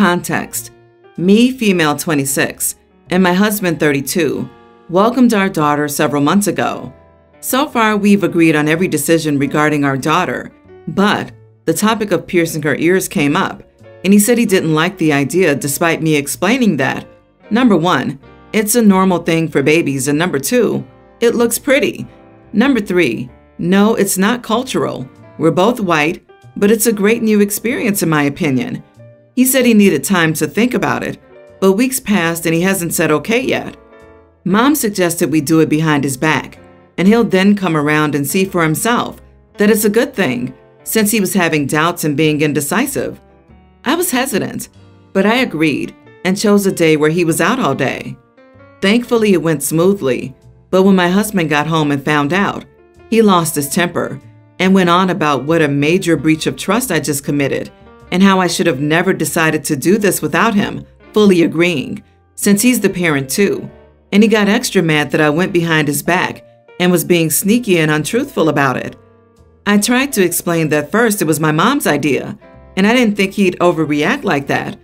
Context Me, female 26, and my husband 32, welcomed our daughter several months ago. So far, we've agreed on every decision regarding our daughter, but the topic of piercing her ears came up, and he said he didn't like the idea despite me explaining that, number one, it's a normal thing for babies, and number two, it looks pretty. Number three, no, it's not cultural. We're both white, but it's a great new experience, in my opinion. He said he needed time to think about it, but weeks passed and he hasn't said okay yet. Mom suggested we do it behind his back, and he'll then come around and see for himself that it's a good thing, since he was having doubts and being indecisive. I was hesitant, but I agreed and chose a day where he was out all day. Thankfully, it went smoothly, but when my husband got home and found out, he lost his temper and went on about what a major breach of trust I just committed and how I should have never decided to do this without him, fully agreeing, since he's the parent too. And he got extra mad that I went behind his back and was being sneaky and untruthful about it. I tried to explain that first it was my mom's idea, and I didn't think he'd overreact like that,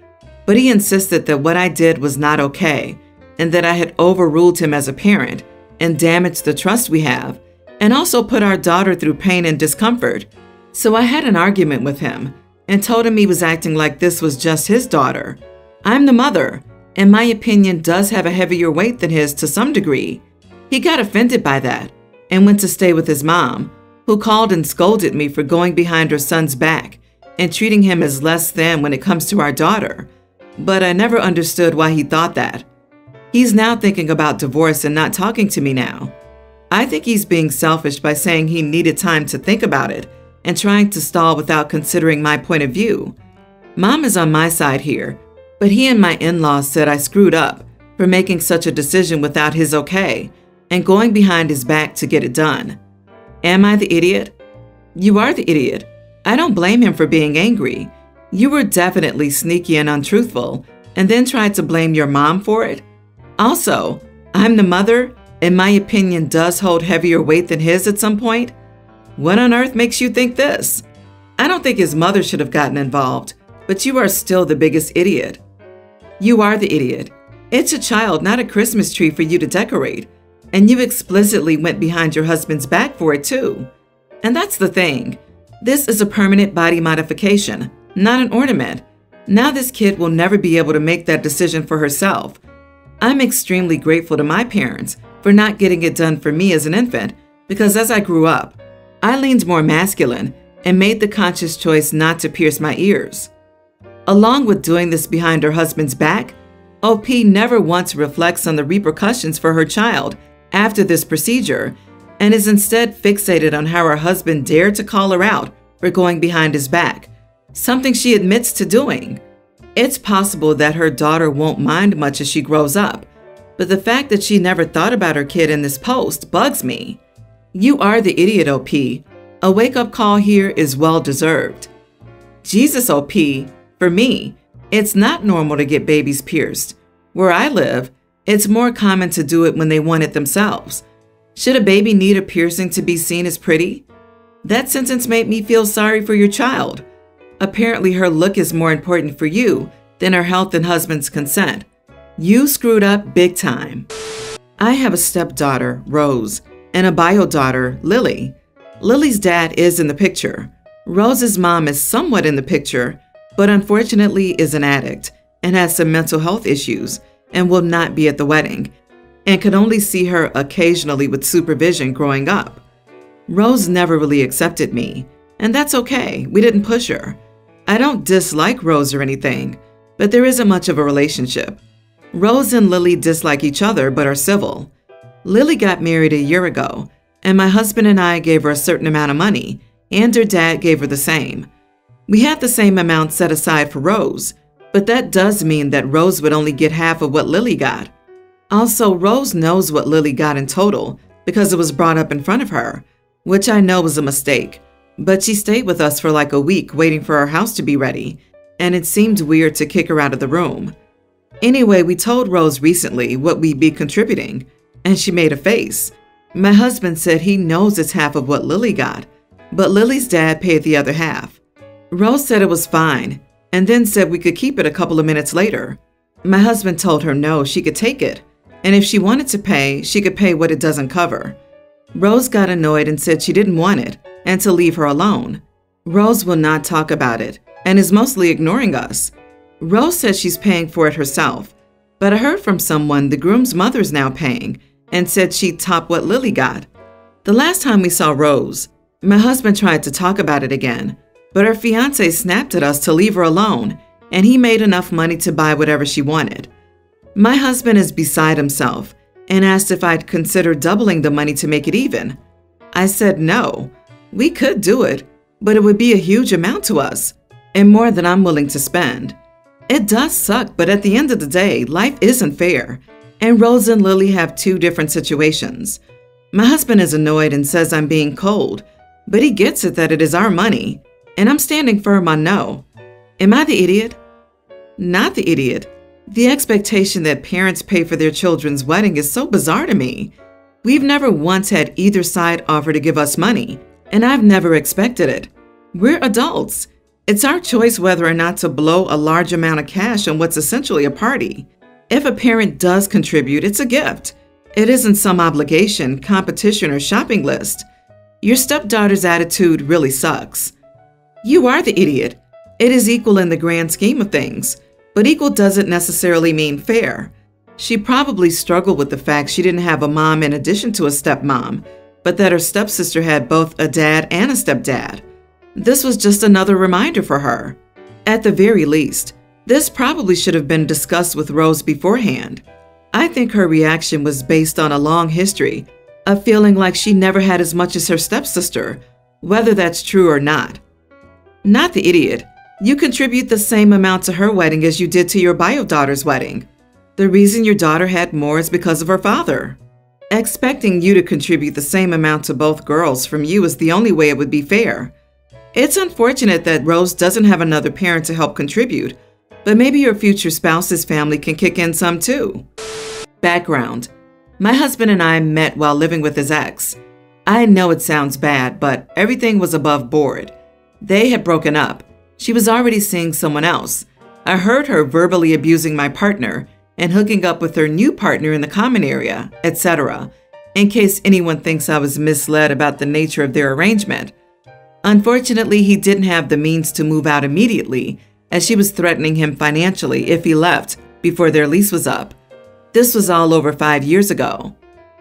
but he insisted that what I did was not okay and that I had overruled him as a parent and damaged the trust we have, and also put our daughter through pain and discomfort. So I had an argument with him and told him he was acting like this was just his daughter. I'm the mother, and my opinion does have a heavier weight than his to some degree. He got offended by that and went to stay with his mom, who called and scolded me for going behind her son's back and treating him as less than when it comes to our daughter. But I never understood why he thought that. He's now thinking about divorce and not talking to me now. I think he's being selfish by saying he needed time to think about it and trying to stall without considering my point of view. Mom is on my side here, but he and my in laws said I screwed up for making such a decision without his okay and going behind his back to get it done. Am I the idiot? You are the idiot. I don't blame him for being angry. You were definitely sneaky and untruthful, and then tried to blame your mom for it. Also, I'm the mother, and my opinion does hold heavier weight than his at some point. What on earth makes you think this? I don't think his mother should have gotten involved, but you are still the biggest idiot. You are the idiot. It's a child, not a Christmas tree for you to decorate. And you explicitly went behind your husband's back for it too. And that's the thing. This is a permanent body modification, not an ornament. Now this kid will never be able to make that decision for herself. I'm extremely grateful to my parents for not getting it done for me as an infant because as I grew up, I leaned more masculine and made the conscious choice not to pierce my ears. Along with doing this behind her husband's back, OP never once reflects on the repercussions for her child after this procedure and is instead fixated on how her husband dared to call her out for going behind his back, something she admits to doing. It's possible that her daughter won't mind much as she grows up, but the fact that she never thought about her kid in this post bugs me. You are the idiot, OP. A wake up call here is well deserved. Jesus, OP, for me, it's not normal to get babies pierced. Where I live, it's more common to do it when they want it themselves. Should a baby need a piercing to be seen as pretty? That sentence made me feel sorry for your child. Apparently, her look is more important for you than her health and husband's consent. You screwed up big time. I have a stepdaughter, Rose, and a bio daughter, Lily. Lily's dad is in the picture. Rose's mom is somewhat in the picture, but unfortunately is an addict and has some mental health issues and will not be at the wedding and could only see her occasionally with supervision growing up. Rose never really accepted me, and that's okay. We didn't push her. I don't dislike Rose or anything, but there isn't much of a relationship. Rose and Lily dislike each other but are civil. Lily got married a year ago, and my husband and I gave her a certain amount of money, and her dad gave her the same. We had the same amount set aside for Rose, but that does mean that Rose would only get half of what Lily got. Also, Rose knows what Lily got in total because it was brought up in front of her, which I know was a mistake. But she stayed with us for like a week waiting for our house to be ready, and it seemed weird to kick her out of the room. Anyway, we told Rose recently what we'd be contributing, and she made a face. My husband said he knows it's half of what Lily got, but Lily's dad paid the other half. Rose said it was fine, and then said we could keep it a couple of minutes later. My husband told her no, she could take it, and if she wanted to pay, she could pay what it doesn't cover. Rose got annoyed and said she didn't want it and to leave her alone. Rose will not talk about it and is mostly ignoring us. Rose says she's paying for it herself, but I heard from someone the groom's mother's now paying and said she'd top what Lily got. The last time we saw Rose, my husband tried to talk about it again, but her fiance snapped at us to leave her alone, and he made enough money to buy whatever she wanted. My husband is beside himself and asked if I'd consider doubling the money to make it even. I said no. We could do it, but it would be a huge amount to us, and more than I'm willing to spend. It does suck, but at the end of the day, life isn't fair, and Rose and Lily have two different situations. My husband is annoyed and says I'm being cold, but he gets it that it is our money, and I'm standing firm on no. Am I the idiot? Not the idiot. The expectation that parents pay for their children's wedding is so bizarre to me. We've never once had either side offer to give us money, and I've never expected it. We're adults. It's our choice whether or not to blow a large amount of cash on what's essentially a party. If a parent does contribute, it's a gift. It isn't some obligation, competition, or shopping list. Your stepdaughter's attitude really sucks. You are the idiot. It is equal in the grand scheme of things but equal doesn't necessarily mean fair. She probably struggled with the fact she didn't have a mom in addition to a stepmom, but that her stepsister had both a dad and a stepdad. This was just another reminder for her. At the very least, this probably should have been discussed with Rose beforehand. I think her reaction was based on a long history of feeling like she never had as much as her stepsister, whether that's true or not. Not the idiot, you contribute the same amount to her wedding as you did to your bio daughter's wedding. The reason your daughter had more is because of her father. Expecting you to contribute the same amount to both girls from you is the only way it would be fair. It's unfortunate that Rose doesn't have another parent to help contribute, but maybe your future spouse's family can kick in some too. Background My husband and I met while living with his ex. I know it sounds bad, but everything was above board. They had broken up, she was already seeing someone else. I heard her verbally abusing my partner and hooking up with her new partner in the common area, etc., in case anyone thinks I was misled about the nature of their arrangement. Unfortunately, he didn't have the means to move out immediately, as she was threatening him financially if he left before their lease was up. This was all over five years ago.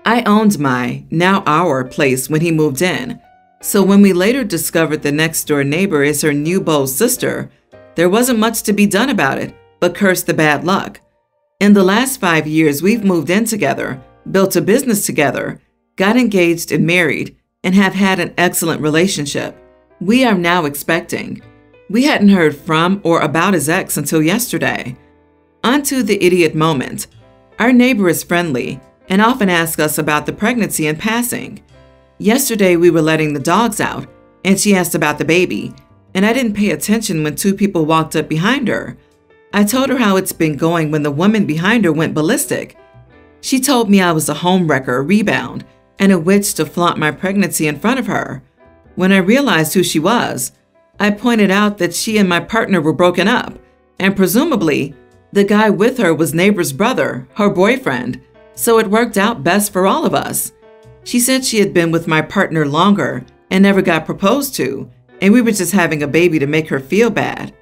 I owned my, now our, place when he moved in, so when we later discovered the next door neighbor is her new beau's sister, there wasn't much to be done about it but curse the bad luck. In the last five years, we've moved in together, built a business together, got engaged and married, and have had an excellent relationship. We are now expecting. We hadn't heard from or about his ex until yesterday. Onto the idiot moment. Our neighbor is friendly and often asks us about the pregnancy and passing. Yesterday, we were letting the dogs out, and she asked about the baby, and I didn't pay attention when two people walked up behind her. I told her how it's been going when the woman behind her went ballistic. She told me I was a homewrecker, rebound, and a witch to flaunt my pregnancy in front of her. When I realized who she was, I pointed out that she and my partner were broken up, and presumably, the guy with her was neighbor's brother, her boyfriend, so it worked out best for all of us. She said she had been with my partner longer and never got proposed to, and we were just having a baby to make her feel bad.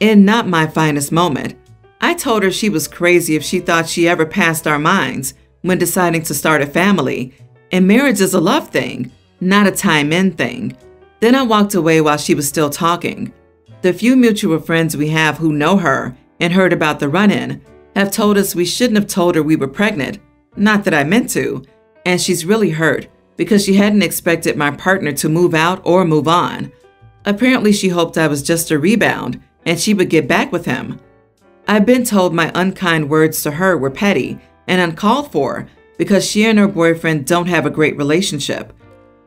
In not my finest moment, I told her she was crazy if she thought she ever passed our minds when deciding to start a family, and marriage is a love thing, not a time in thing. Then I walked away while she was still talking. The few mutual friends we have who know her and heard about the run in have told us we shouldn't have told her we were pregnant. Not that I meant to, and she's really hurt because she hadn't expected my partner to move out or move on. Apparently, she hoped I was just a rebound and she would get back with him. I've been told my unkind words to her were petty and uncalled for because she and her boyfriend don't have a great relationship.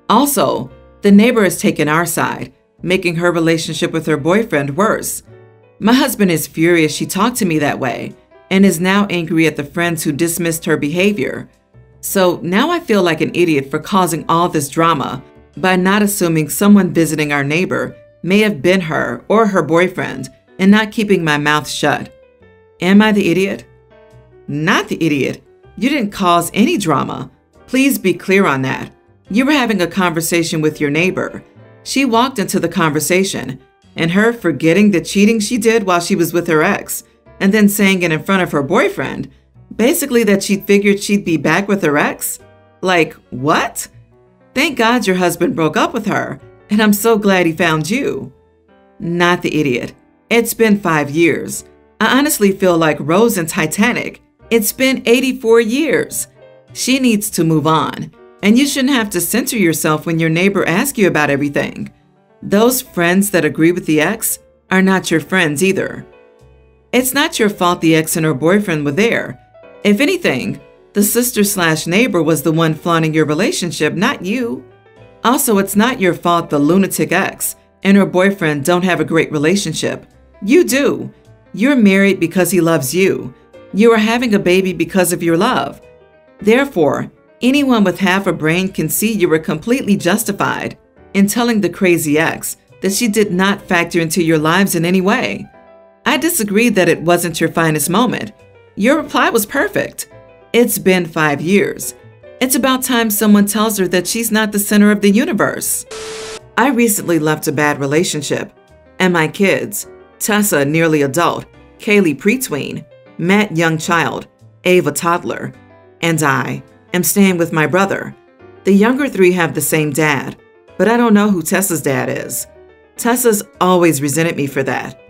Also, the neighbor has taken our side, making her relationship with her boyfriend worse. My husband is furious she talked to me that way and is now angry at the friends who dismissed her behavior. So now I feel like an idiot for causing all this drama by not assuming someone visiting our neighbor may have been her or her boyfriend and not keeping my mouth shut. Am I the idiot? Not the idiot. You didn't cause any drama. Please be clear on that. You were having a conversation with your neighbor. She walked into the conversation, and her forgetting the cheating she did while she was with her ex, and then saying it in front of her boyfriend, basically that she figured she'd be back with her ex? Like, what? Thank God your husband broke up with her, and I'm so glad he found you. Not the idiot. It's been five years. I honestly feel like Rose in Titanic. It's been 84 years. She needs to move on, and you shouldn't have to censor yourself when your neighbor asks you about everything. Those friends that agree with the ex are not your friends either. It's not your fault the ex and her boyfriend were there. If anything, the sister slash neighbor was the one flaunting your relationship, not you. Also, it's not your fault the lunatic ex and her boyfriend don't have a great relationship. You do. You're married because he loves you. You are having a baby because of your love. Therefore, anyone with half a brain can see you were completely justified in telling the crazy ex that she did not factor into your lives in any way. I disagree that it wasn't your finest moment. Your reply was perfect. It's been five years. It's about time someone tells her that she's not the center of the universe. I recently left a bad relationship, and my kids, Tessa, nearly adult, Kaylee, pretween, Matt, young child, Ava, toddler, and I am staying with my brother. The younger three have the same dad, but I don't know who Tessa's dad is. Tessa's always resented me for that.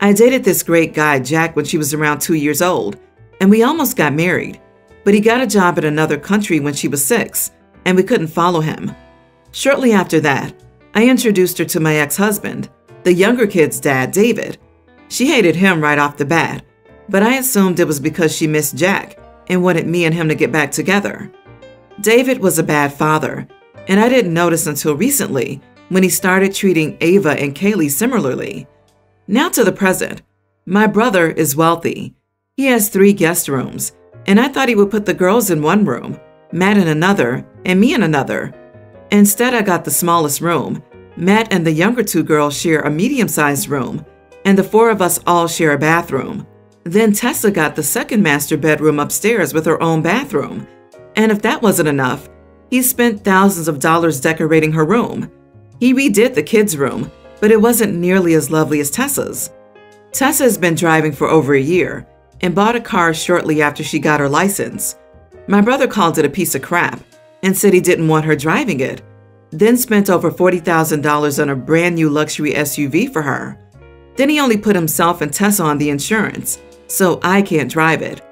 I dated this great guy, Jack, when she was around two years old, and we almost got married. But he got a job in another country when she was six, and we couldn't follow him. Shortly after that, I introduced her to my ex husband, the younger kid's dad, David. She hated him right off the bat, but I assumed it was because she missed Jack and wanted me and him to get back together. David was a bad father, and I didn't notice until recently when he started treating Ava and Kaylee similarly. Now to the present. My brother is wealthy. He has three guest rooms, and I thought he would put the girls in one room, Matt in another, and me in another. Instead, I got the smallest room. Matt and the younger two girls share a medium sized room, and the four of us all share a bathroom. Then Tessa got the second master bedroom upstairs with her own bathroom. And if that wasn't enough, he spent thousands of dollars decorating her room. He redid the kids' room, but it wasn't nearly as lovely as Tessa's. Tessa has been driving for over a year and bought a car shortly after she got her license. My brother called it a piece of crap and said he didn't want her driving it, then spent over $40,000 on a brand new luxury SUV for her. Then he only put himself and Tessa on the insurance, so I can't drive it.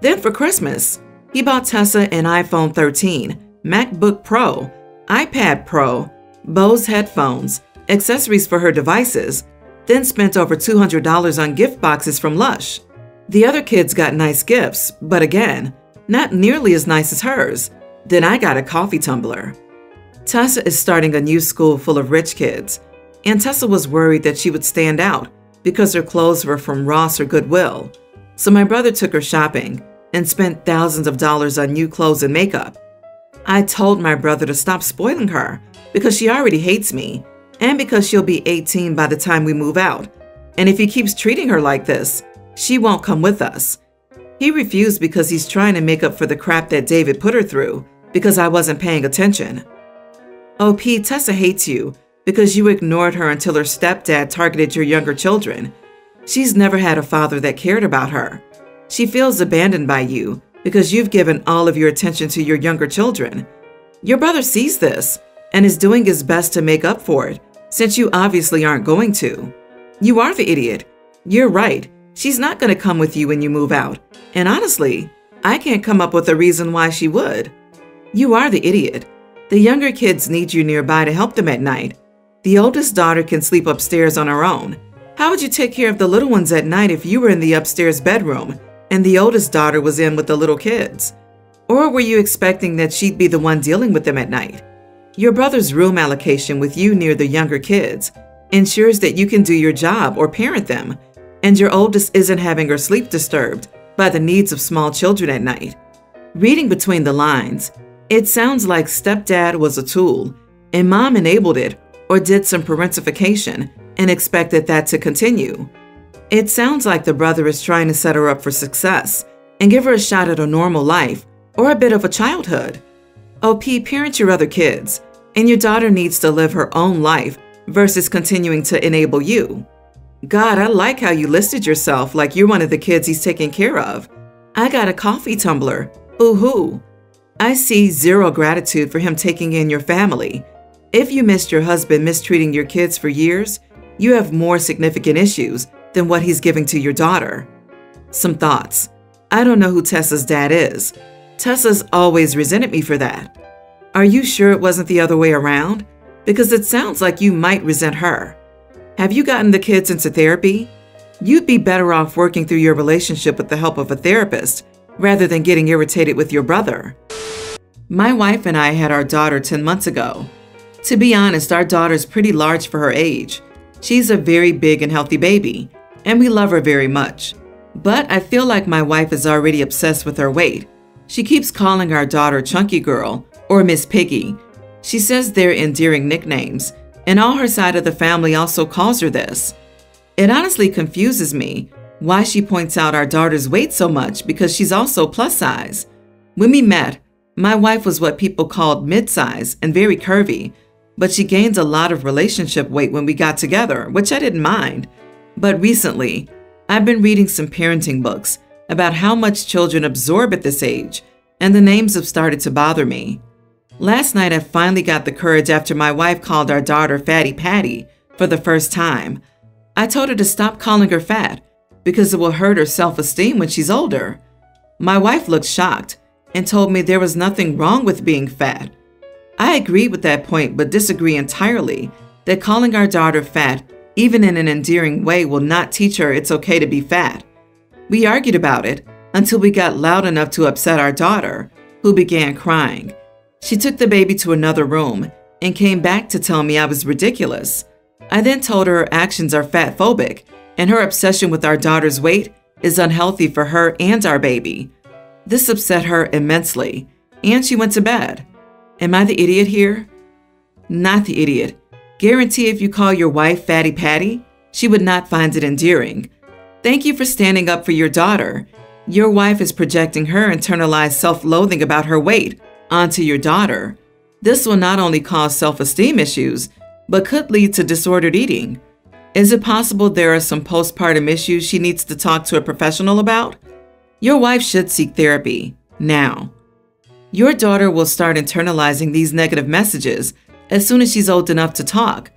Then for Christmas, he bought Tessa an iPhone 13, MacBook Pro, iPad Pro, Bose headphones, accessories for her devices, then spent over $200 on gift boxes from Lush. The other kids got nice gifts, but again, not nearly as nice as hers. Then I got a coffee tumbler. Tessa is starting a new school full of rich kids, and Tessa was worried that she would stand out because her clothes were from Ross or Goodwill. So my brother took her shopping and spent thousands of dollars on new clothes and makeup. I told my brother to stop spoiling her because she already hates me and because she'll be 18 by the time we move out. And if he keeps treating her like this, she won't come with us. He refused because he's trying to make up for the crap that David put her through because I wasn't paying attention. Oh, Pete, Tessa hates you because you ignored her until her stepdad targeted your younger children. She's never had a father that cared about her. She feels abandoned by you because you've given all of your attention to your younger children. Your brother sees this and is doing his best to make up for it, since you obviously aren't going to. You are the idiot. You're right. She's not going to come with you when you move out. And honestly, I can't come up with a reason why she would. You are the idiot. The younger kids need you nearby to help them at night. The oldest daughter can sleep upstairs on her own. How would you take care of the little ones at night if you were in the upstairs bedroom and the oldest daughter was in with the little kids? Or were you expecting that she'd be the one dealing with them at night? Your brother's room allocation with you near the younger kids ensures that you can do your job or parent them and your oldest isn't having her sleep disturbed by the needs of small children at night. Reading between the lines, it sounds like stepdad was a tool and mom enabled it or did some parentification and expected that to continue. It sounds like the brother is trying to set her up for success and give her a shot at a normal life or a bit of a childhood. Oh, OP, parent your other kids, and your daughter needs to live her own life versus continuing to enable you. God, I like how you listed yourself like you're one of the kids he's taking care of. I got a coffee tumbler. Ooh hoo. I see zero gratitude for him taking in your family. If you missed your husband mistreating your kids for years, you have more significant issues than what he's giving to your daughter. Some thoughts. I don't know who Tessa's dad is. Tessa's always resented me for that. Are you sure it wasn't the other way around? Because it sounds like you might resent her. Have you gotten the kids into therapy? You'd be better off working through your relationship with the help of a therapist rather than getting irritated with your brother. My wife and I had our daughter 10 months ago. To be honest, our daughter's pretty large for her age. She's a very big and healthy baby, and we love her very much. But I feel like my wife is already obsessed with her weight. She keeps calling our daughter Chunky Girl or Miss Piggy. She says they're endearing nicknames, and all her side of the family also calls her this. It honestly confuses me why she points out our daughter's weight so much because she's also plus size. When we met, my wife was what people called mid-size and very curvy, but she gained a lot of relationship weight when we got together, which I didn't mind. But recently, I've been reading some parenting books about how much children absorb at this age, and the names have started to bother me. Last night, I finally got the courage after my wife called our daughter Fatty Patty for the first time. I told her to stop calling her fat because it will hurt her self esteem when she's older. My wife looked shocked and told me there was nothing wrong with being fat. I agree with that point, but disagree entirely that calling our daughter fat, even in an endearing way, will not teach her it's okay to be fat. We argued about it until we got loud enough to upset our daughter, who began crying. She took the baby to another room and came back to tell me I was ridiculous. I then told her her actions are fat phobic and her obsession with our daughter's weight is unhealthy for her and our baby. This upset her immensely, and she went to bed. Am I the idiot here? Not the idiot. Guarantee if you call your wife Fatty Patty, she would not find it endearing. Thank you for standing up for your daughter. Your wife is projecting her internalized self loathing about her weight onto your daughter. This will not only cause self esteem issues, but could lead to disordered eating. Is it possible there are some postpartum issues she needs to talk to a professional about? Your wife should seek therapy now. Your daughter will start internalizing these negative messages as soon as she's old enough to talk.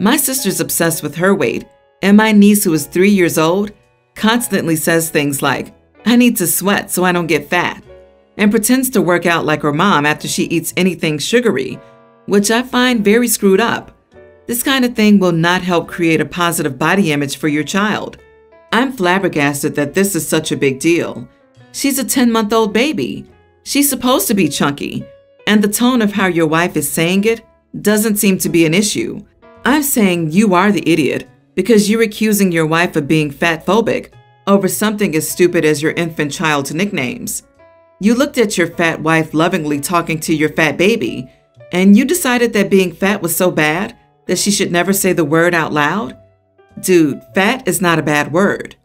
My sister's obsessed with her weight, and my niece, who is three years old, constantly says things like, I need to sweat so I don't get fat and pretends to work out like her mom after she eats anything sugary, which I find very screwed up. This kind of thing will not help create a positive body image for your child. I'm flabbergasted that this is such a big deal. She's a 10 month old baby. She's supposed to be chunky, and the tone of how your wife is saying it doesn't seem to be an issue. I'm saying you are the idiot because you're accusing your wife of being fat phobic over something as stupid as your infant child's nicknames. You looked at your fat wife lovingly talking to your fat baby, and you decided that being fat was so bad that she should never say the word out loud? Dude, fat is not a bad word.